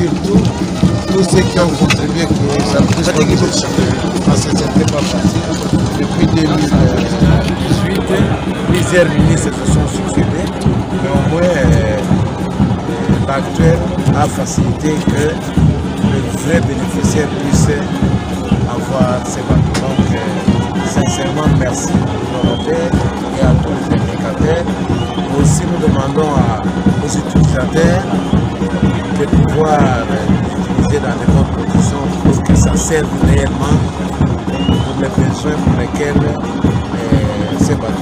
surtout tous ceux qui ont contribué que ça puisse parce que ce n'était pas facile. Depuis 2018, plusieurs ministres se sont succédés, mais au moins euh, l'actuel a facilité que les vrais bénéficiaires puissent avoir ces bateaux. Donc, euh, sincèrement, merci aux volontaires et à tous les indicateurs. Aussi, nous demandons aux utilisateurs de pouvoir utiliser euh, dans les bonnes conditions pour que ça serve réellement pour les besoins pour lesquels euh, c'est bâti.